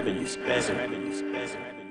revenues, revenues, revenues.